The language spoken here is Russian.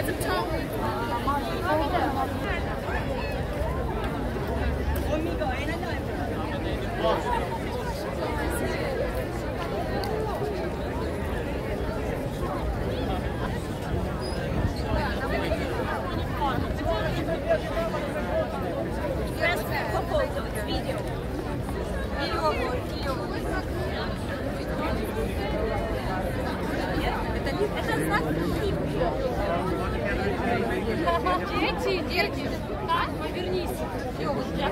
Это знак Дети, дети, повернись. Я